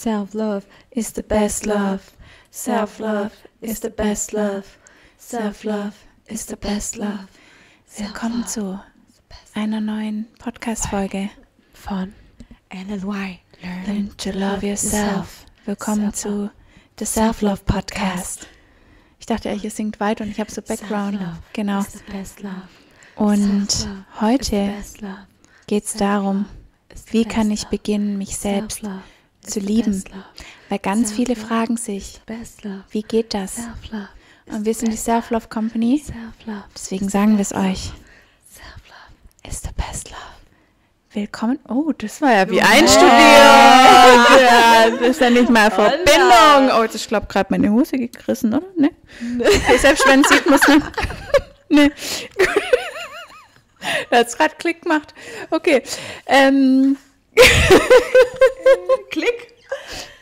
Self-love is the best love. Self-love is the best love. Self-love is the best love. Willkommen zu einer neuen Podcast-Folge von LLY. Learn to Love Yourself. Willkommen zu The Self-Love Podcast. Ich dachte, ihr singt weiter und ich habe so Background. Genau. Und heute geht es darum, wie kann ich beginnen, mich selbst zu lieben? Weil ganz viele fragen sich, wie geht das? Und wir sind die Self-Love Company, deswegen sagen wir es euch. Is the best love. Willkommen. Oh, das war ja wie einstudiert. Ja, das ist ja nicht mal Verbindung. Oh, jetzt ist, glaube gerade meine Hose gerissen, oder? Ne? Okay, selbst wenn es sieht, muss man. ne. Da hat es gerade Klick gemacht. Okay. Ähm. Klick.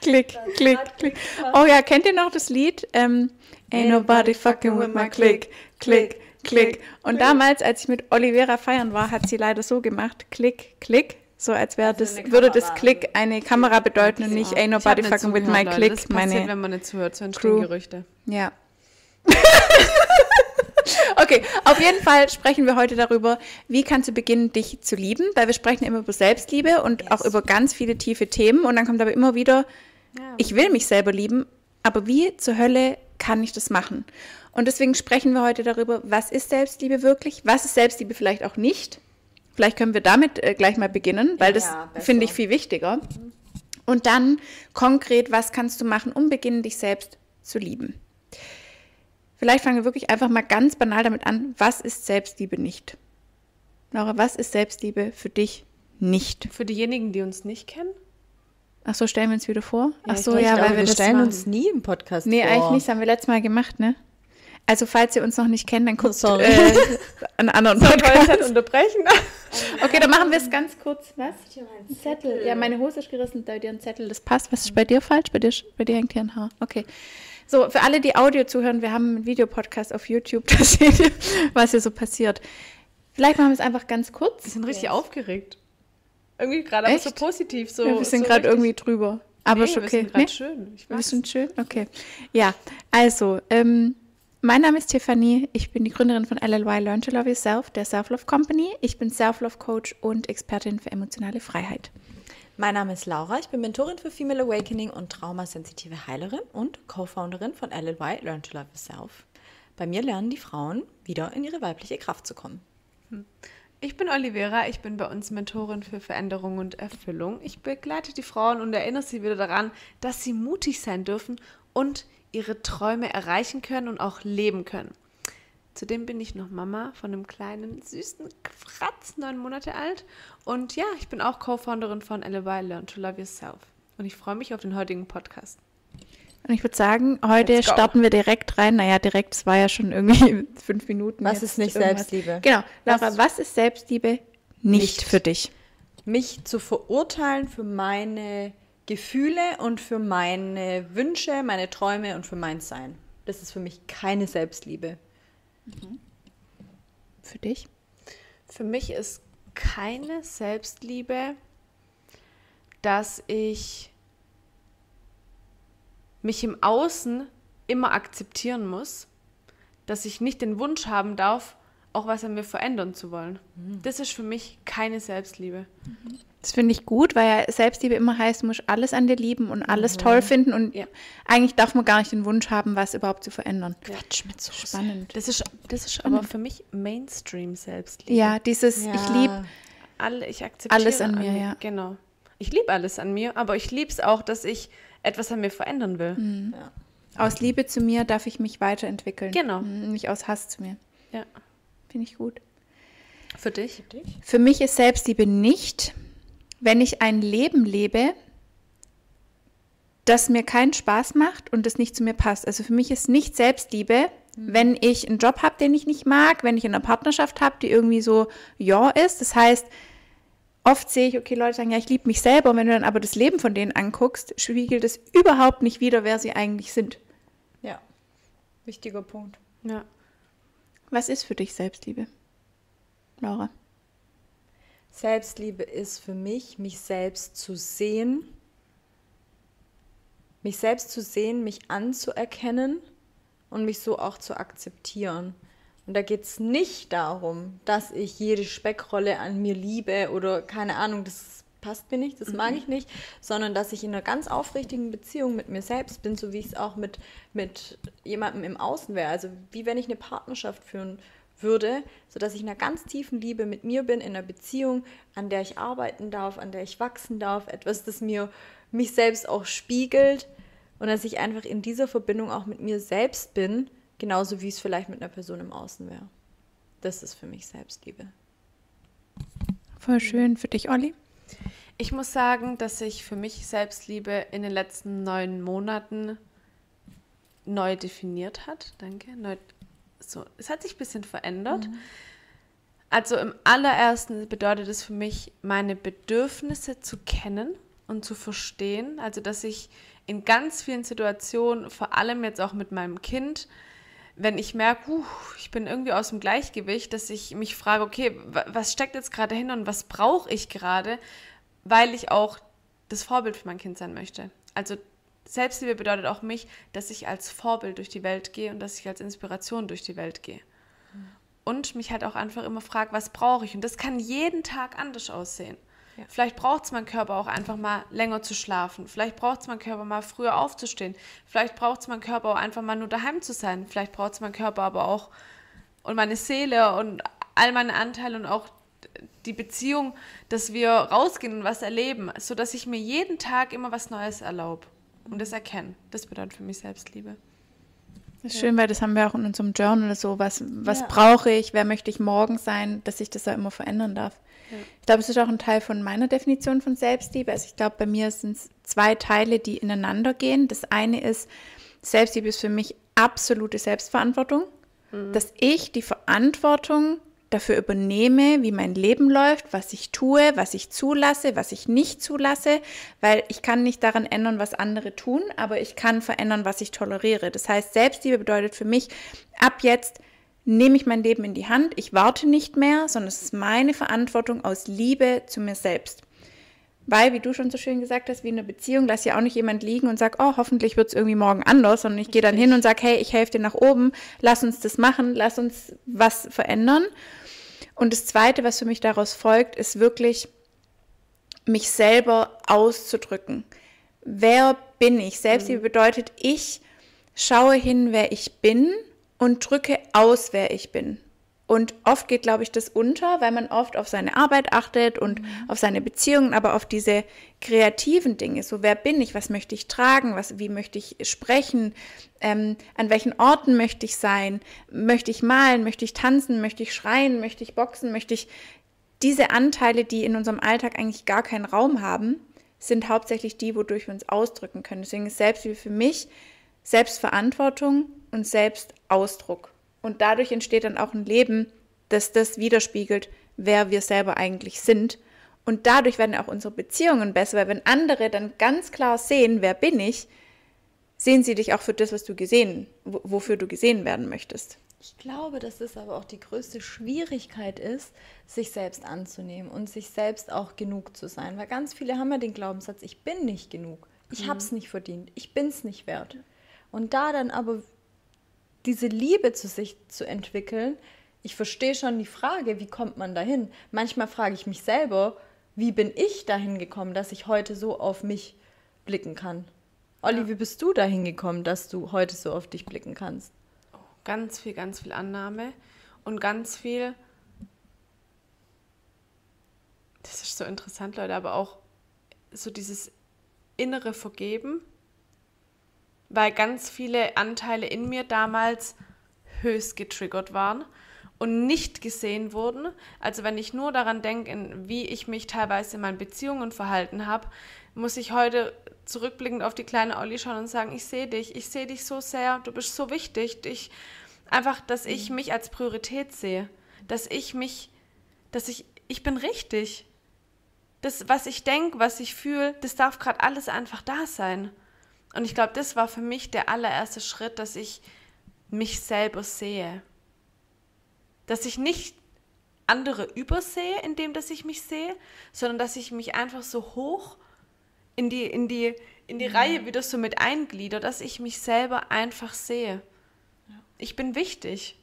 Klick, klick, klick. Oh ja, kennt ihr noch das Lied? Ähm, Ain't nobody fucking with my click, click, klick. Und damals, als ich mit Olivera feiern war, hat sie leider so gemacht, klick, klick. So als wäre das, würde das Klick eine Kamera bedeuten und nicht Ain't nobody fucking with my click. Das passiert, meine wenn man nicht zuhört, so entstehen Gerüchte. Ja. okay, auf jeden Fall sprechen wir heute darüber, wie kannst du beginnen, dich zu lieben, weil wir sprechen immer über Selbstliebe und yes. auch über ganz viele tiefe Themen und dann kommt aber immer wieder, ja. ich will mich selber lieben, aber wie zur Hölle kann ich das machen? Und deswegen sprechen wir heute darüber, was ist Selbstliebe wirklich, was ist Selbstliebe vielleicht auch nicht. Vielleicht können wir damit äh, gleich mal beginnen, weil ja, das finde ich viel wichtiger. Und dann konkret, was kannst du machen, um beginnen, dich selbst zu lieben? Vielleicht fangen wir wirklich einfach mal ganz banal damit an, was ist Selbstliebe nicht? Laura, was ist Selbstliebe für dich nicht? Für diejenigen, die uns nicht kennen? Ach so, stellen wir uns wieder vor? Ja, Ach so, ja, weil wir, wir stellen uns nie im Podcast nee, vor. Nee, eigentlich nicht, das haben wir letztes Mal gemacht, ne? Also, falls ihr uns noch nicht kennt, dann guckt oh, äh, einen anderen Podcast. Soll ich halt unterbrechen? okay, dann machen wir es ganz kurz. Was? Ein Zettel. Ja, meine Hose ist gerissen, da dir ein Zettel, das passt. Was ist bei dir falsch? Bei dir, bei dir hängt hier ein Haar. Okay. So, für alle, die Audio zuhören, wir haben einen Videopodcast auf YouTube, da seht ihr, was hier so passiert. Vielleicht machen wir es einfach ganz kurz. Wir sind richtig yes. aufgeregt. Irgendwie gerade aber so positiv. So, ja, wir sind so gerade irgendwie drüber. Aber nee, ist okay. Wir sind nee? schön. Ich wir sind schön? Okay. Ja, also, ähm, mein Name ist Tiffany. Ich bin die Gründerin von LLY Learn to Love Yourself, der Self-Love Company. Ich bin Self-Love Coach und Expertin für emotionale Freiheit. Mein Name ist Laura, ich bin Mentorin für Female Awakening und traumasensitive Heilerin und Co-Founderin von LLY Learn to Love Yourself. Bei mir lernen die Frauen wieder in ihre weibliche Kraft zu kommen. Hm. Ich bin Olivera, ich bin bei uns Mentorin für Veränderung und Erfüllung. Ich begleite die Frauen und erinnere sie wieder daran, dass sie mutig sein dürfen und ihre Träume erreichen können und auch leben können. Zudem bin ich noch Mama von einem kleinen, süßen Fratz, neun Monate alt. Und ja, ich bin auch Co-Founderin von LLY Learn to Love Yourself. Und ich freue mich auf den heutigen Podcast. Und ich würde sagen, heute starten wir direkt rein. Naja, direkt, es war ja schon irgendwie fünf Minuten. Was ist nicht irgendwas. Selbstliebe? Genau. Laura, was, was ist Selbstliebe nicht, nicht für dich? Mich zu verurteilen für meine Gefühle und für meine Wünsche, meine Träume und für mein Sein. Das ist für mich keine Selbstliebe. Mhm. Für dich? Für mich ist keine Selbstliebe, dass ich mich im Außen immer akzeptieren muss, dass ich nicht den Wunsch haben darf, auch was an mir verändern zu wollen. Mhm. Das ist für mich keine Selbstliebe. Mhm. Das finde ich gut, weil ja Selbstliebe immer heißt, du musst alles an dir lieben und alles mhm. toll finden und ja. eigentlich darf man gar nicht den Wunsch haben, was überhaupt zu verändern. Quatsch, mit so spannend. Das ist, das ist aber für mich Mainstream Selbstliebe. Ja, dieses, ja. ich liebe ich akzeptiere alles an mir, ja. Genau. Ich liebe alles an mir, aber ich liebe es auch, dass ich etwas an mir verändern will. Mhm. Ja. Aus Liebe zu mir darf ich mich weiterentwickeln. Genau. Nicht aus Hass zu mir. Ja. Finde ich gut. Für dich? Für dich? Für mich ist Selbstliebe nicht, wenn ich ein Leben lebe, das mir keinen Spaß macht und das nicht zu mir passt. Also für mich ist nicht Selbstliebe, mhm. wenn ich einen Job habe, den ich nicht mag, wenn ich eine Partnerschaft habe, die irgendwie so ja ist. Das heißt, oft sehe ich, okay, Leute sagen, ja, ich liebe mich selber. Und wenn du dann aber das Leben von denen anguckst, spiegelt es überhaupt nicht wider, wer sie eigentlich sind. Ja, wichtiger Punkt. Ja. Was ist für dich Selbstliebe, Laura? Selbstliebe ist für mich, mich selbst zu sehen mich selbst zu sehen, mich anzuerkennen und mich so auch zu akzeptieren. Und da geht es nicht darum, dass ich jede Speckrolle an mir liebe oder keine Ahnung, das passt mir nicht, das mag mhm. ich nicht, sondern dass ich in einer ganz aufrichtigen Beziehung mit mir selbst bin, so wie ich es auch mit, mit jemandem im Außen wäre. Also wie wenn ich eine Partnerschaft führen würde, sodass ich in einer ganz tiefen Liebe mit mir bin, in einer Beziehung, an der ich arbeiten darf, an der ich wachsen darf, etwas, das mir mich selbst auch spiegelt und dass ich einfach in dieser Verbindung auch mit mir selbst bin, genauso wie es vielleicht mit einer Person im Außen wäre. Das ist für mich Selbstliebe. Voll schön für dich, Olli. Ich muss sagen, dass ich für mich Selbstliebe in den letzten neun Monaten neu definiert hat. Danke. Neu, so, es hat sich ein bisschen verändert. Mhm. Also im allerersten bedeutet es für mich, meine Bedürfnisse zu kennen und zu verstehen. Also dass ich in ganz vielen Situationen, vor allem jetzt auch mit meinem Kind, wenn ich merke, uh, ich bin irgendwie aus dem Gleichgewicht, dass ich mich frage, okay, was steckt jetzt gerade hin und was brauche ich gerade, weil ich auch das Vorbild für mein Kind sein möchte. Also Selbstliebe bedeutet auch mich, dass ich als Vorbild durch die Welt gehe und dass ich als Inspiration durch die Welt gehe. Mhm. Und mich halt auch einfach immer frage, was brauche ich? Und das kann jeden Tag anders aussehen. Ja. Vielleicht braucht es mein Körper auch einfach mal länger zu schlafen. Vielleicht braucht es mein Körper mal früher aufzustehen. Vielleicht braucht es mein Körper auch einfach mal nur daheim zu sein. Vielleicht braucht es mein Körper aber auch und meine Seele und all meine Anteile und auch die Beziehung, dass wir rausgehen und was erleben, sodass ich mir jeden Tag immer was Neues erlaube und das erkenne. Das bedeutet für mich Selbstliebe. Das ist schön, weil das haben wir auch in unserem Journal so, was, was ja. brauche ich, wer möchte ich morgen sein, dass ich das ja immer verändern darf. Ich glaube, es ist auch ein Teil von meiner Definition von Selbstliebe. Also ich glaube, bei mir sind es zwei Teile, die ineinander gehen. Das eine ist, Selbstliebe ist für mich absolute Selbstverantwortung, mhm. dass ich die Verantwortung dafür übernehme, wie mein Leben läuft, was ich tue, was ich zulasse, was ich nicht zulasse, weil ich kann nicht daran ändern, was andere tun, aber ich kann verändern, was ich toleriere. Das heißt, Selbstliebe bedeutet für mich ab jetzt nehme ich mein Leben in die Hand, ich warte nicht mehr, sondern es ist meine Verantwortung aus Liebe zu mir selbst. Weil, wie du schon so schön gesagt hast, wie in einer Beziehung, lass ja auch nicht jemand liegen und sag, oh, hoffentlich wird es irgendwie morgen anders, sondern ich gehe dann hin und sage, hey, ich helfe dir nach oben, lass uns das machen, lass uns was verändern. Und das Zweite, was für mich daraus folgt, ist wirklich, mich selber auszudrücken. Wer bin ich? Selbstliebe mhm. bedeutet, ich schaue hin, wer ich bin und drücke aus, wer ich bin. Und oft geht, glaube ich, das unter, weil man oft auf seine Arbeit achtet und mhm. auf seine Beziehungen, aber auf diese kreativen Dinge. So, wer bin ich? Was möchte ich tragen? Was, wie möchte ich sprechen? Ähm, an welchen Orten möchte ich sein? Möchte ich malen? Möchte ich tanzen? Möchte ich schreien? Möchte ich boxen? Möchte ich diese Anteile, die in unserem Alltag eigentlich gar keinen Raum haben, sind hauptsächlich die, wodurch wir uns ausdrücken können. Deswegen ist Selbstliebe für mich Selbstverantwortung und Selbstausdruck. Und dadurch entsteht dann auch ein Leben, das das widerspiegelt, wer wir selber eigentlich sind. Und dadurch werden auch unsere Beziehungen besser, weil wenn andere dann ganz klar sehen, wer bin ich, sehen sie dich auch für das, was du gesehen, wofür du gesehen werden möchtest. Ich glaube, dass es aber auch die größte Schwierigkeit ist, sich selbst anzunehmen und sich selbst auch genug zu sein. Weil ganz viele haben ja den Glaubenssatz, ich bin nicht genug, ich mhm. habe es nicht verdient, ich bin es nicht wert. Und da dann aber diese Liebe zu sich zu entwickeln, ich verstehe schon die Frage, wie kommt man dahin? Manchmal frage ich mich selber, wie bin ich dahin gekommen, dass ich heute so auf mich blicken kann? Olli, ja. wie bist du dahin gekommen, dass du heute so auf dich blicken kannst? Oh, ganz viel, ganz viel Annahme und ganz viel. Das ist so interessant, Leute, aber auch so dieses innere Vergeben weil ganz viele Anteile in mir damals höchst getriggert waren und nicht gesehen wurden. Also wenn ich nur daran denke, wie ich mich teilweise in meinen Beziehungen verhalten habe, muss ich heute zurückblickend auf die kleine Olli schauen und sagen, ich sehe dich, ich sehe dich so sehr, du bist so wichtig. Ich, einfach, dass ich mhm. mich als Priorität sehe, dass ich mich, dass ich, ich bin richtig. Das, was ich denke, was ich fühle, das darf gerade alles einfach da sein. Und ich glaube, das war für mich der allererste Schritt, dass ich mich selber sehe. Dass ich nicht andere übersehe, indem dass ich mich sehe, sondern dass ich mich einfach so hoch in die, in die, in die Reihe wieder so mit einglieder, dass ich mich selber einfach sehe. Ich bin wichtig.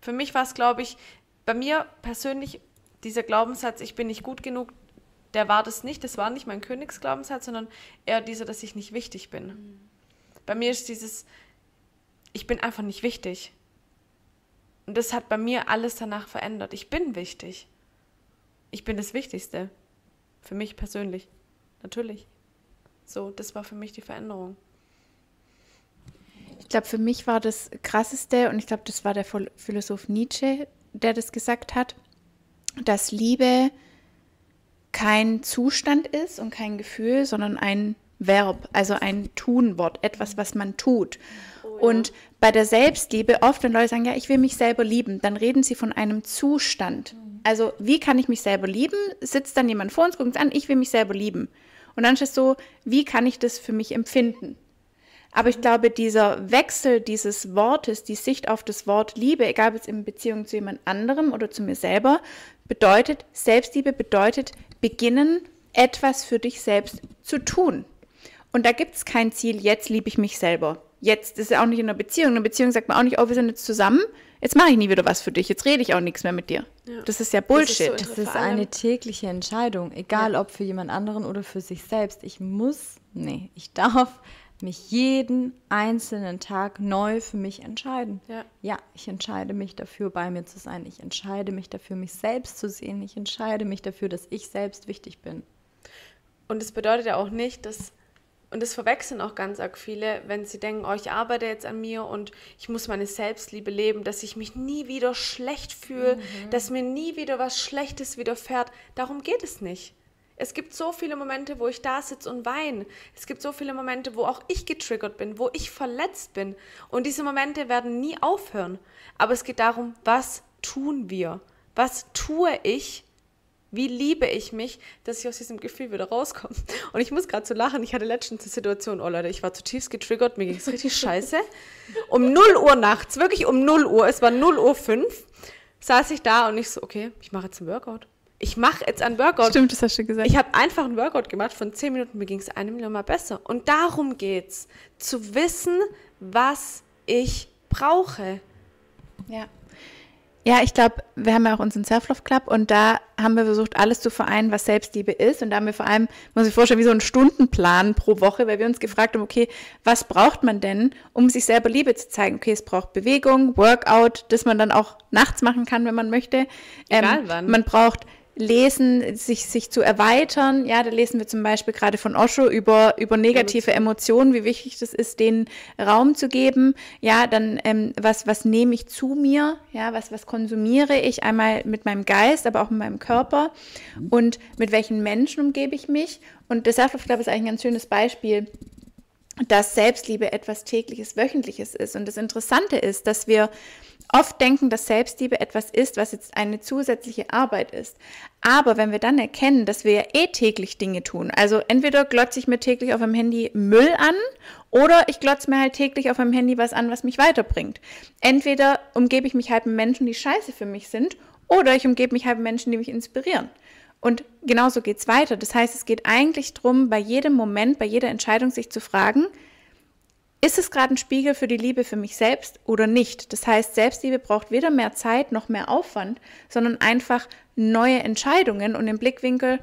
Für mich war es, glaube ich, bei mir persönlich dieser Glaubenssatz, ich bin nicht gut genug, der war das nicht. Das war nicht mein Königsglaubenssatz, sondern eher dieser, dass ich nicht wichtig bin. Mhm. Bei mir ist dieses, ich bin einfach nicht wichtig. Und das hat bei mir alles danach verändert. Ich bin wichtig. Ich bin das Wichtigste. Für mich persönlich. Natürlich. So, das war für mich die Veränderung. Ich glaube, für mich war das Krasseste, und ich glaube, das war der Philosoph Nietzsche, der das gesagt hat, dass Liebe kein Zustand ist und kein Gefühl, sondern ein Verb, also ein Tunwort, etwas, was man tut. Oh, ja. Und bei der Selbstliebe, oft, wenn Leute sagen, ja, ich will mich selber lieben, dann reden sie von einem Zustand. Mhm. Also, wie kann ich mich selber lieben? Sitzt dann jemand vor uns, guckt uns an, ich will mich selber lieben. Und dann ist es so, wie kann ich das für mich empfinden? Aber ich glaube, dieser Wechsel dieses Wortes, die Sicht auf das Wort Liebe, egal ob es in Beziehung zu jemand anderem oder zu mir selber, bedeutet, Selbstliebe bedeutet, beginnen, etwas für dich selbst zu tun. Und da gibt es kein Ziel, jetzt liebe ich mich selber. Jetzt ist es auch nicht in einer Beziehung. In einer Beziehung sagt man auch nicht, oh, wir sind jetzt zusammen, jetzt mache ich nie wieder was für dich, jetzt rede ich auch nichts mehr mit dir. Ja. Das ist ja Bullshit. Das ist, so das ist eine tägliche Entscheidung, egal ja. ob für jemand anderen oder für sich selbst. Ich muss, nee, ich darf mich jeden einzelnen Tag neu für mich entscheiden. Ja. ja, ich entscheide mich dafür, bei mir zu sein. Ich entscheide mich dafür, mich selbst zu sehen. Ich entscheide mich dafür, dass ich selbst wichtig bin. Und es bedeutet ja auch nicht, dass und das verwechseln auch ganz arg viele, wenn sie denken, oh, ich arbeite jetzt an mir und ich muss meine Selbstliebe leben, dass ich mich nie wieder schlecht fühle, mhm. dass mir nie wieder was Schlechtes widerfährt. Darum geht es nicht. Es gibt so viele Momente, wo ich da sitze und weine. Es gibt so viele Momente, wo auch ich getriggert bin, wo ich verletzt bin. Und diese Momente werden nie aufhören. Aber es geht darum, was tun wir? Was tue ich, wie liebe ich mich, dass ich aus diesem Gefühl wieder rauskomme. Und ich muss gerade so lachen. Ich hatte letztens eine Situation, oh Leute, ich war zutiefst getriggert, mir ging es richtig scheiße. Um 0 Uhr nachts, wirklich um 0 Uhr, es war 0 Uhr 5, saß ich da und ich so, okay, ich mache jetzt einen Workout. Ich mache jetzt einen Workout. Stimmt, das hast du gesagt. Ich habe einfach einen Workout gemacht von 10 Minuten, mir ging es eine Million Mal besser. Und darum geht's, zu wissen, was ich brauche. Ja. Ja, ich glaube, wir haben ja auch unseren Self-Love Club und da haben wir versucht, alles zu vereinen, was Selbstliebe ist. Und da haben wir vor allem, muss ich vorstellen, wie so einen Stundenplan pro Woche, weil wir uns gefragt haben, okay, was braucht man denn, um sich selber Liebe zu zeigen? Okay, es braucht Bewegung, Workout, das man dann auch nachts machen kann, wenn man möchte. Egal ähm, wann. Man braucht Lesen, sich, sich zu erweitern. Ja, da lesen wir zum Beispiel gerade von Osho über, über negative Emotionen, wie wichtig das ist, denen Raum zu geben. Ja, dann ähm, was, was nehme ich zu mir? Ja, was, was konsumiere ich einmal mit meinem Geist, aber auch mit meinem Körper? Und mit welchen Menschen umgebe ich mich? Und das Self-Love Club ist eigentlich ein ganz schönes Beispiel, dass Selbstliebe etwas tägliches, wöchentliches ist. Und das Interessante ist, dass wir oft denken, dass Selbstliebe etwas ist, was jetzt eine zusätzliche Arbeit ist. Aber wenn wir dann erkennen, dass wir ja eh täglich Dinge tun, also entweder glotze ich mir täglich auf meinem Handy Müll an oder ich glotze mir halt täglich auf meinem Handy was an, was mich weiterbringt. Entweder umgebe ich mich halt mit Menschen, die scheiße für mich sind, oder ich umgebe mich halt mit Menschen, die mich inspirieren. Und genauso geht es weiter. Das heißt, es geht eigentlich darum, bei jedem Moment, bei jeder Entscheidung sich zu fragen, ist es gerade ein Spiegel für die Liebe für mich selbst oder nicht? Das heißt, Selbstliebe braucht weder mehr Zeit noch mehr Aufwand, sondern einfach neue Entscheidungen und den Blickwinkel,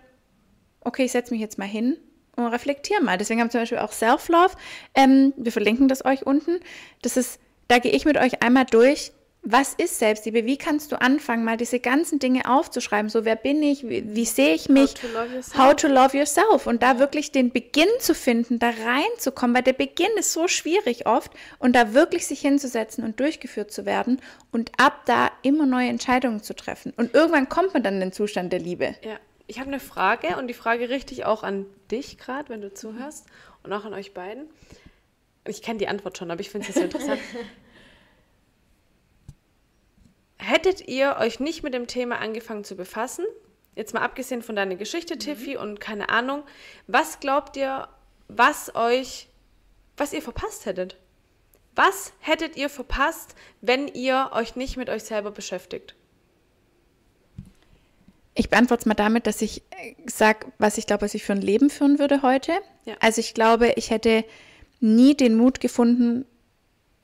okay, ich setze mich jetzt mal hin und reflektiere mal. Deswegen haben wir zum Beispiel auch Self-Love. Ähm, wir verlinken das euch unten. Das ist, da gehe ich mit euch einmal durch, was ist Selbstliebe? Wie kannst du anfangen, mal diese ganzen Dinge aufzuschreiben? So, wer bin ich? Wie, wie sehe ich mich? How to, love yourself. How to love yourself. Und da wirklich den Beginn zu finden, da reinzukommen, weil der Beginn ist so schwierig oft und da wirklich sich hinzusetzen und durchgeführt zu werden und ab da immer neue Entscheidungen zu treffen. Und irgendwann kommt man dann in den Zustand der Liebe. Ja. Ich habe eine Frage und die Frage richte ich auch an dich gerade, wenn du zuhörst und auch an euch beiden. Ich kenne die Antwort schon, aber ich finde es so interessant. hättet ihr euch nicht mit dem Thema angefangen zu befassen, jetzt mal abgesehen von deiner Geschichte, mhm. Tiffy, und keine Ahnung, was glaubt ihr, was euch, was ihr verpasst hättet? Was hättet ihr verpasst, wenn ihr euch nicht mit euch selber beschäftigt? Ich beantworte es mal damit, dass ich sage, was ich glaube, was ich für ein Leben führen würde heute. Ja. Also ich glaube, ich hätte nie den Mut gefunden,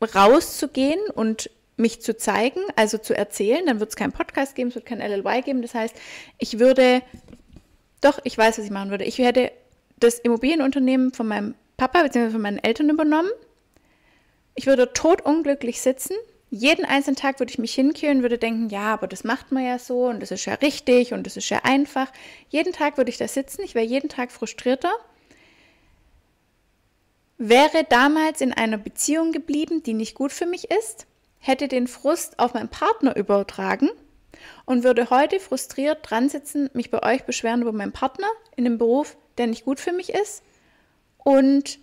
rauszugehen und mich zu zeigen, also zu erzählen. Dann wird es keinen Podcast geben, es wird kein LLY geben. Das heißt, ich würde, doch, ich weiß, was ich machen würde. Ich hätte das Immobilienunternehmen von meinem Papa bzw. von meinen Eltern übernommen. Ich würde totunglücklich sitzen. Jeden einzelnen Tag würde ich mich hinkühlen, würde denken, ja, aber das macht man ja so und das ist ja richtig und das ist ja einfach. Jeden Tag würde ich da sitzen, ich wäre jeden Tag frustrierter. Wäre damals in einer Beziehung geblieben, die nicht gut für mich ist, hätte den Frust auf meinen Partner übertragen und würde heute frustriert dran sitzen, mich bei euch beschweren über meinen Partner in einem Beruf, der nicht gut für mich ist und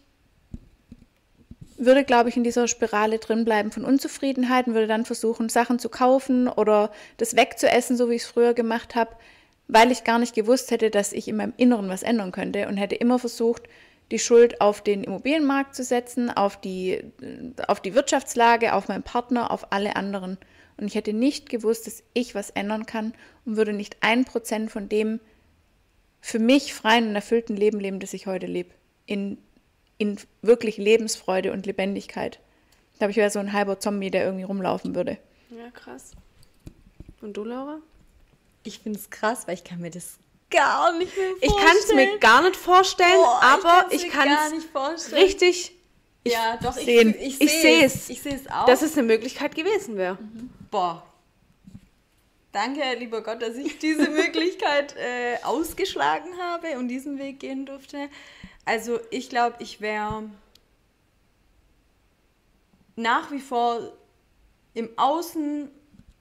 würde, glaube ich, in dieser Spirale drinbleiben von Unzufriedenheit und würde dann versuchen, Sachen zu kaufen oder das wegzuessen, so wie ich es früher gemacht habe, weil ich gar nicht gewusst hätte, dass ich in meinem Inneren was ändern könnte und hätte immer versucht, die Schuld auf den Immobilienmarkt zu setzen, auf die, auf die Wirtschaftslage, auf meinen Partner, auf alle anderen. Und ich hätte nicht gewusst, dass ich was ändern kann und würde nicht ein Prozent von dem für mich freien und erfüllten Leben leben, das ich heute lebe. In, in wirklich Lebensfreude und Lebendigkeit. Ich glaube, ich wäre so ein halber Zombie, der irgendwie rumlaufen würde. Ja, krass. Und du, Laura? Ich finde es krass, weil ich kann mir das gar nicht mehr vorstellen. Ich kann es mir gar nicht vorstellen, oh, aber ich kann es richtig ja, doch, sehen. Ich, ich sehe es. Ich sehe es auch. Dass es eine Möglichkeit gewesen wäre. Mhm. Boah. Danke, lieber Gott, dass ich diese Möglichkeit äh, ausgeschlagen habe und diesen Weg gehen durfte. Also ich glaube, ich wäre nach wie vor im Außen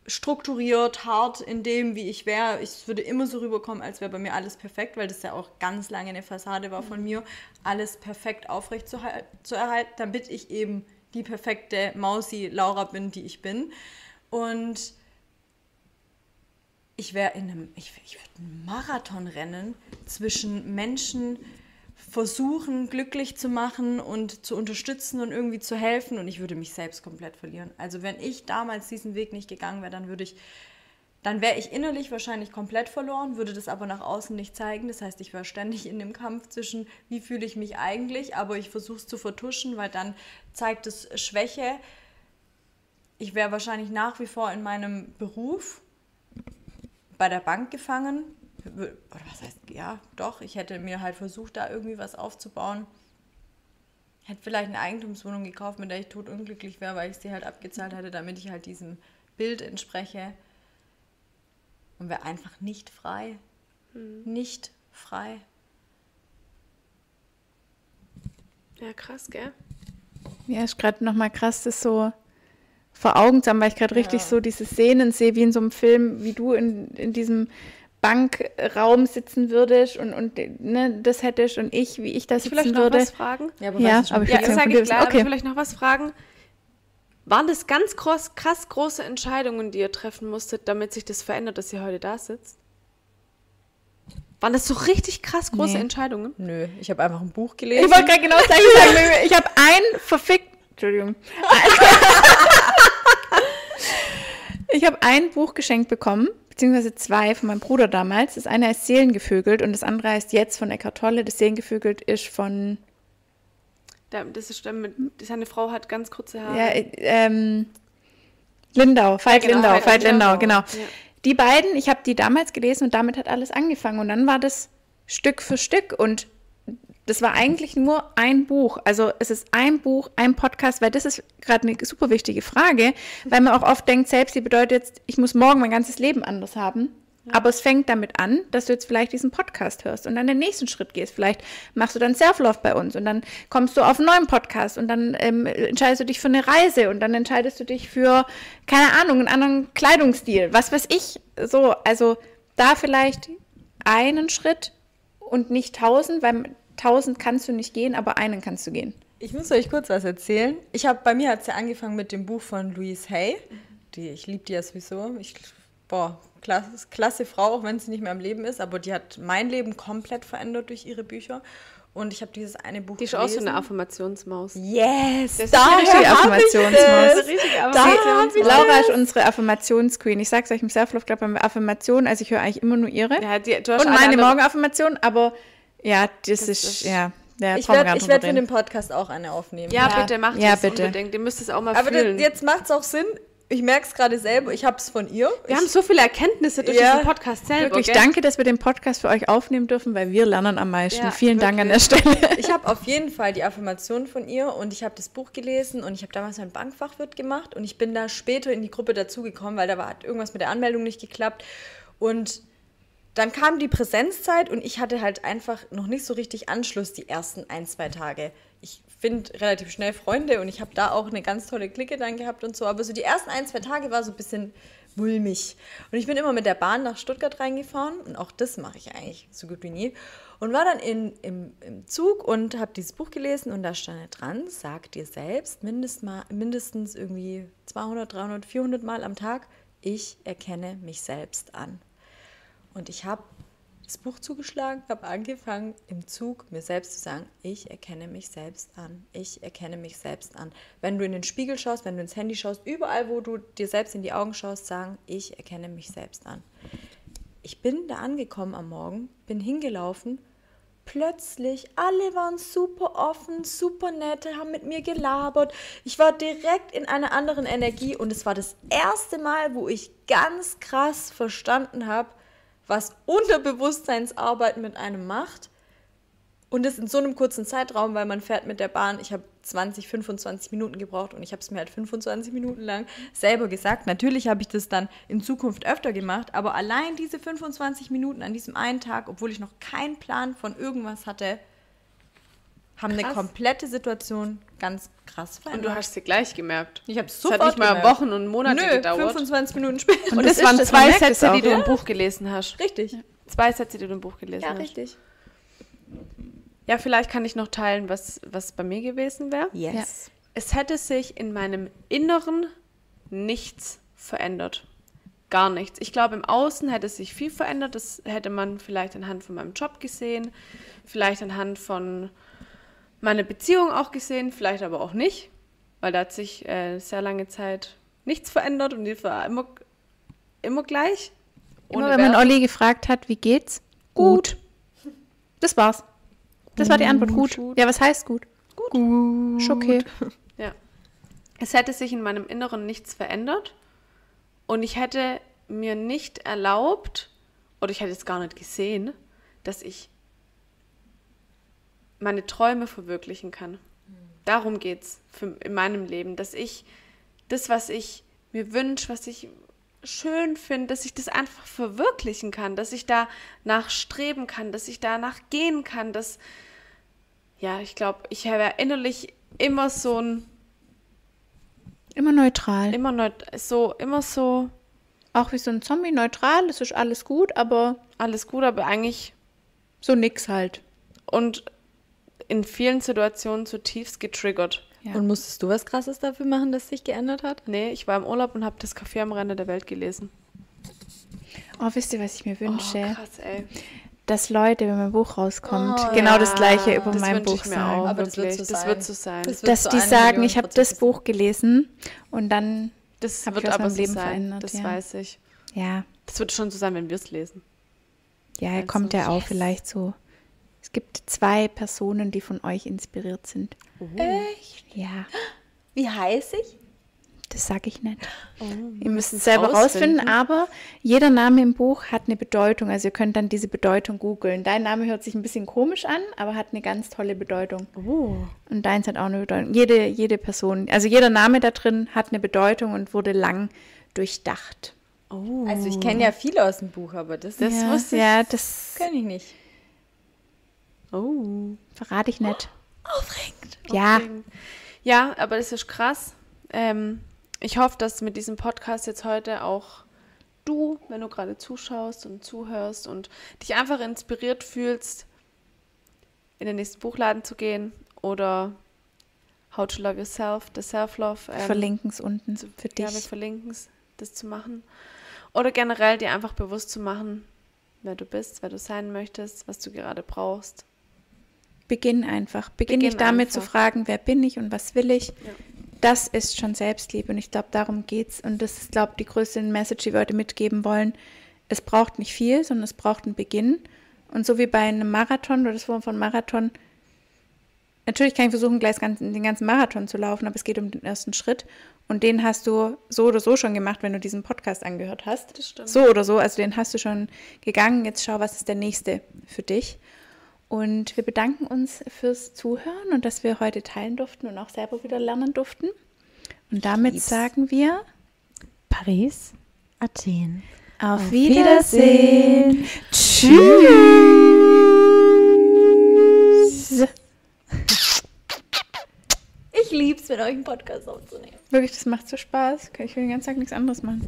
strukturiert, hart in dem, wie ich wäre. Ich würde immer so rüberkommen, als wäre bei mir alles perfekt, weil das ja auch ganz lange eine Fassade war von mir, alles perfekt aufrecht zu, zu erhalten, damit ich eben die perfekte Mausi Laura bin, die ich bin. Und ich wäre in einem, ich, ich würde einen Marathon rennen zwischen Menschen, versuchen, glücklich zu machen und zu unterstützen und irgendwie zu helfen und ich würde mich selbst komplett verlieren. Also wenn ich damals diesen Weg nicht gegangen wäre, dann würde ich, dann wäre ich innerlich wahrscheinlich komplett verloren, würde das aber nach außen nicht zeigen. Das heißt, ich wäre ständig in dem Kampf zwischen, wie fühle ich mich eigentlich, aber ich versuche es zu vertuschen, weil dann zeigt es Schwäche. Ich wäre wahrscheinlich nach wie vor in meinem Beruf bei der Bank gefangen, oder was heißt, ja, doch, ich hätte mir halt versucht, da irgendwie was aufzubauen. Hätte vielleicht eine Eigentumswohnung gekauft, mit der ich totunglücklich wäre, weil ich sie halt abgezahlt hätte, damit ich halt diesem Bild entspreche. Und wäre einfach nicht frei. Mhm. Nicht frei. Ja, krass, gell? Ja, ist gerade nochmal krass, das so vor Augen zu haben, weil ich gerade ja. richtig so diese Szenen sehe, wie in so einem Film, wie du in, in diesem Bankraum sitzen würdest und, und ne, das hättest und ich, wie ich das sitzen vielleicht würde. Noch was fragen? Ja, aber, ja, aber ich ja, das sage ich klar, okay. vielleicht noch was fragen. Waren das ganz groß, krass große Entscheidungen, die ihr treffen musstet, damit sich das verändert, dass ihr heute da sitzt? Waren das so richtig krass große nee. Entscheidungen? Nö, ich habe einfach ein Buch gelesen. Ich wollte gerade genau sagen, ich habe ein verfickt. Entschuldigung. ich habe ein Buch geschenkt bekommen beziehungsweise zwei von meinem Bruder damals. Das eine heißt Seelengevögelt und das andere heißt jetzt von Eckart Tolle. Das Seelengevögelt ist von. Das ist mit, seine Frau hat ganz kurze Haare. Ja, ähm, Lindau, Veit ja, genau, Lindau, Veit Lindau, genau. Ja. Die beiden, ich habe die damals gelesen und damit hat alles angefangen. Und dann war das Stück für Stück und das war eigentlich nur ein Buch. Also es ist ein Buch, ein Podcast, weil das ist gerade eine super wichtige Frage, weil man auch oft denkt, selbst die bedeutet jetzt, ich muss morgen mein ganzes Leben anders haben. Ja. Aber es fängt damit an, dass du jetzt vielleicht diesen Podcast hörst und dann den nächsten Schritt gehst. Vielleicht machst du dann Self-Love bei uns und dann kommst du auf einen neuen Podcast und dann ähm, entscheidest du dich für eine Reise und dann entscheidest du dich für, keine Ahnung, einen anderen Kleidungsstil. Was weiß ich. So, also da vielleicht einen Schritt und nicht tausend, weil tausend kannst du nicht gehen, aber einen kannst du gehen. Ich muss euch kurz was erzählen. Ich habe bei mir hat es ja angefangen mit dem Buch von Louise Hay. Die, ich liebe die ja sowieso. Ich, boah, klasse, klasse Frau, auch wenn sie nicht mehr am Leben ist, aber die hat mein Leben komplett verändert durch ihre Bücher. Und ich habe dieses eine Buch Die ist gelesen. auch so eine Affirmationsmaus. Yes! Das da ist die Affirmationsmaus. Da Laura ist unsere Affirmationsqueen. Ich sage es euch im Self-Love Club bei Affirmationen, also ich höre eigentlich immer nur ihre. Ja, die, Und meine Morgenaffirmation, aber ja, das, das ist, ist, ja, Ja, Ich werde werd für den Podcast auch eine aufnehmen. Ja, Ja. bitte, macht Ja, das bitte. unbedingt. Ihr müsst es auch mal Aber fühlen. das, jetzt macht es auch Sinn. Ich merke es gerade selber. Ich habe es von ihr. Wir ich, haben so viele Erkenntnisse durch Ja, diesen Podcast selber. Wirklich gell? danke, dass wir den Podcast für euch aufnehmen dürfen, weil wir lernen am meisten. Ja, Vielen Dank an der wirklich. Stelle. ich habe auf jeden Fall die Affirmation von ihr und ich habe das Buch gelesen und ich habe damals mein Bankfachwirt gemacht und ich bin da später in die Gruppe dazugekommen, weil da war, hat irgendwas mit der Anmeldung nicht geklappt. Und dann kam die Präsenzzeit und ich hatte halt einfach noch nicht so richtig Anschluss die ersten ein, zwei Tage. Ich finde relativ schnell Freunde und ich habe da auch eine ganz tolle Clique dann gehabt und so. Aber so die ersten ein, zwei Tage war so ein bisschen mulmig. Und ich bin immer mit der Bahn nach Stuttgart reingefahren und auch das mache ich eigentlich so gut wie nie. Und war dann in, im, im Zug und habe dieses Buch gelesen und da stand dran, sag dir selbst mindest mindestens irgendwie 200, 300, 400 Mal am Tag, ich erkenne mich selbst an. Und ich habe das Buch zugeschlagen, habe angefangen im Zug mir selbst zu sagen, ich erkenne mich selbst an. Ich erkenne mich selbst an. Wenn du in den Spiegel schaust, wenn du ins Handy schaust, überall, wo du dir selbst in die Augen schaust, sagen, ich erkenne mich selbst an. Ich bin da angekommen am Morgen, bin hingelaufen. Plötzlich, alle waren super offen, super nett, haben mit mir gelabert. Ich war direkt in einer anderen Energie und es war das erste Mal, wo ich ganz krass verstanden habe, was Unterbewusstseinsarbeit mit einem macht. Und das in so einem kurzen Zeitraum, weil man fährt mit der Bahn. Ich habe 20, 25 Minuten gebraucht und ich habe es mir halt 25 Minuten lang selber gesagt. Natürlich habe ich das dann in Zukunft öfter gemacht, aber allein diese 25 Minuten an diesem einen Tag, obwohl ich noch keinen Plan von irgendwas hatte, haben eine Krass. komplette Situation ganz krass Und verändert. du hast sie gleich gemerkt. ich habe Es sofort hat nicht mal gemerkt. Wochen und Monate Nö, gedauert. 25 Minuten später. Und das es waren das, man zwei es Sätze, die du ja? im Buch gelesen hast. richtig. Zwei Sätze, die du im Buch gelesen Ja, hast. richtig. Ja, vielleicht kann ich noch teilen, was, was bei mir gewesen wäre. Yes. Es hätte sich in meinem Inneren nichts verändert. Gar nichts. Ich glaube, im Außen hätte sich viel verändert. Das hätte man vielleicht anhand von meinem Job gesehen, vielleicht anhand von meiner Beziehung auch gesehen, vielleicht aber auch nicht, weil da hat sich äh, sehr lange Zeit nichts verändert und die war immer, immer gleich. Immer wenn man. Olli gefragt hat, wie geht's? Gut. Das war's. Das war die Antwort. Gut. Gut. Ja, was heißt gut? Gut. Ist okay. Ja. Es hätte sich in meinem Inneren nichts verändert und ich hätte mir nicht erlaubt, oder ich hätte es gar nicht gesehen, dass ich meine Träume verwirklichen kann. Darum geht es in meinem Leben, dass ich das, was ich mir wünsche, was ich schön finde, dass ich das einfach verwirklichen kann, dass ich da nachstreben kann, dass ich danach gehen kann, dass, ja, ich glaube, ich habe innerlich immer so ein, Immer neutral. immer neut- so, immer so, Auch wie so ein Zombie, neutral. Es ist alles gut, aber alles gut, aber eigentlich so nix halt. und in vielen Situationen zutiefst getriggert. Ja. Und musstest du was Krasses dafür machen, dass sich geändert hat? Nee, ich war im Urlaub und habe das Café am Rande der Welt gelesen. Oh, wisst ihr, was ich mir wünsche? Oh, krass, ey. dass Leute, wenn mein Buch rauskommt, Oh, genau ja. das gleiche über Das mein Buch ich mir sagen. auch. Aber das wird so das sein. wird so sein. Das wird Dass so die sagen, Million ich habe das Buch gelesen und dann, Das Hab ich wird was aber so Leben sein. verändert, das ja. weiß ich. ja, Das wird schon so sein, wenn wir es lesen. ja, Also, kommt ja auch yes. vielleicht so. Es gibt zwei Personen, die von euch inspiriert sind. Echt? Ja, Wie heiß ich? das sage ich nicht. Oh, Ihr müsst es selber rausfinden, aber jeder Name im Buch hat eine Bedeutung. Also ihr könnt dann diese Bedeutung googeln. Dein Name hört sich ein bisschen komisch an, aber hat eine ganz tolle Bedeutung. Oh. Und deins hat auch eine Bedeutung. Jede, jede Person, also jeder Name da drin hat eine Bedeutung und wurde lang durchdacht. Oh. Also ich kenne ja viele aus dem Buch, aber das, Das ja, wusste ich. Ja, das kenne ich nicht. Oh. verrate ich nicht. Aufregend. Ja, Deswegen. Ja, aber das ist krass. Ähm, ich hoffe, dass mit diesem Podcast jetzt heute auch du, wenn du gerade zuschaust und zuhörst und dich einfach inspiriert fühlst, in den nächsten Buchladen zu gehen oder How to Love Yourself, The Self-Love. ähm, verlinken es unten zu- für Ja, wir dich. verlinken es, das zu machen. Oder generell dir einfach bewusst zu machen, wer du bist, wer du sein möchtest, was du gerade brauchst. Beginn einfach. Beginn, Beginn nicht damit zu einfach. fragen, wer bin ich und was will ich. Das ist schon Selbstliebe und ich glaube, darum geht's. Und das ist, glaube ich, die größte Message, die wir heute mitgeben wollen. Es braucht nicht viel, sondern es braucht einen Beginn. Und so wie bei einem Marathon oder das Wort von Marathon, natürlich kann ich versuchen, gleich den ganzen Marathon zu laufen, aber es geht um den ersten Schritt. Und den hast du so oder so schon gemacht, wenn du diesen Podcast angehört hast. Das stimmt. So oder so, also den hast du schon gegangen. Jetzt schau, was ist der nächste für dich. Und wir bedanken uns fürs Zuhören und dass wir heute teilen durften und auch selber wieder lernen durften. Und damit lieb's. sagen wir Paris, Athen. auf, Auf Wiedersehen. Wiedersehen. Tschüss. Ich lieb's, mit euch einen Podcast aufzunehmen. Wirklich, das macht so Spaß. Ich will den ganzen Tag nichts anderes machen.